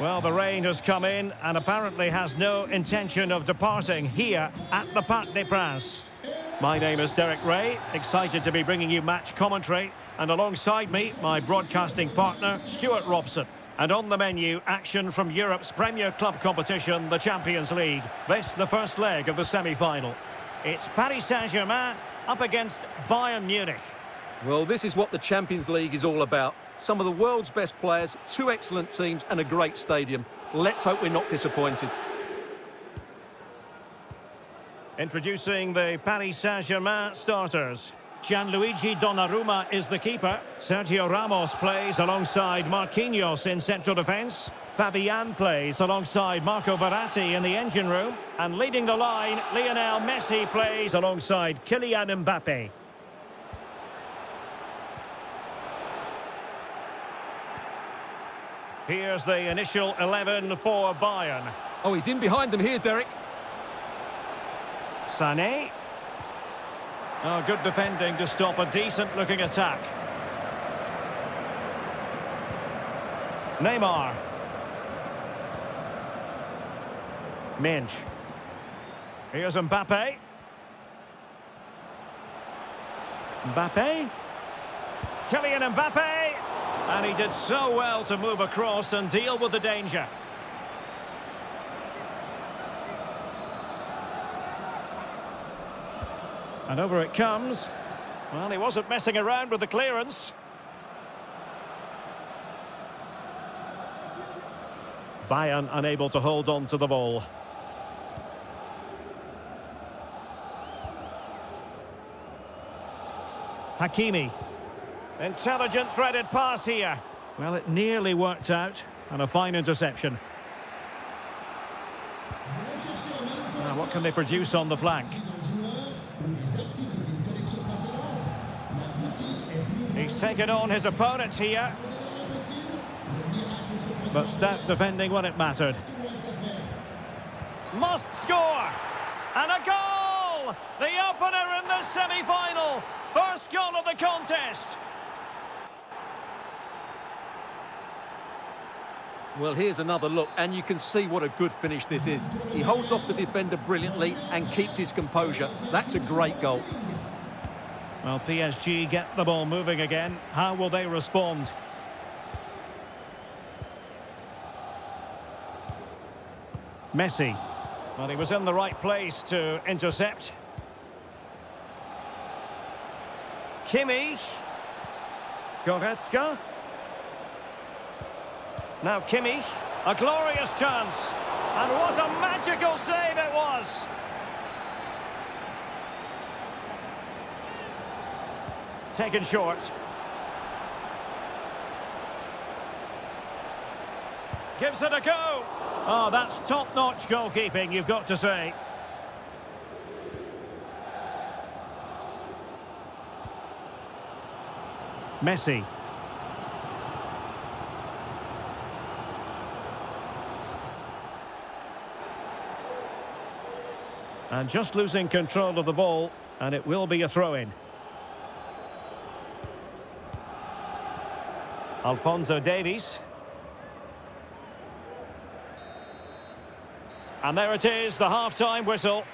Well, the rain has come in and apparently has no intention of departing here at the Parc des Princes. My name is Derek Ray, excited to be bringing you match commentary. And alongside me, my broadcasting partner, Stuart Robson. And on the menu, action from Europe's premier club competition, the Champions League. This, the first leg of the semi-final. It's Paris Saint-Germain up against Bayern Munich. Well, this is what the Champions League is all about. Some of the world's best players, two excellent teams and a great stadium. Let's hope we're not disappointed. Introducing the Paris Saint-Germain starters. Gianluigi Donnarumma is the keeper. Sergio Ramos plays alongside Marquinhos in central defence. Fabian plays alongside Marco Verratti in the engine room. And leading the line, Lionel Messi plays alongside Kylian Mbappe. Here's the initial 11 for Bayern. Oh, he's in behind them here, Derek. Sané. Oh, good defending to stop a decent-looking attack. Neymar. Minch. Here's Mbappe. Mbappe. Kylian Mbappe. And he did so well to move across and deal with the danger. And over it comes. Well, he wasn't messing around with the clearance. Bayern unable to hold on to the ball. Hakimi. Intelligent threaded pass here. Well, it nearly worked out. And a fine interception. Now, what can they produce on the flank? He's taken on his opponent here. But stout defending when it mattered. Must score! And a goal! The opener in the semi-final! First goal of the contest! Well, here's another look, and you can see what a good finish this is. He holds off the defender brilliantly and keeps his composure. That's a great goal. Well, PSG get the ball moving again. How will they respond? Messi. Well, he was in the right place to intercept. Kimmich. Goretzka. Now Kimmich. A glorious chance. And what a magical save it was. Taken short. Gives it a go. Oh, that's top-notch goalkeeping, you've got to say. Messi. And just losing control of the ball, and it will be a throw-in. Alphonso Davies. And there it is, the half-time whistle.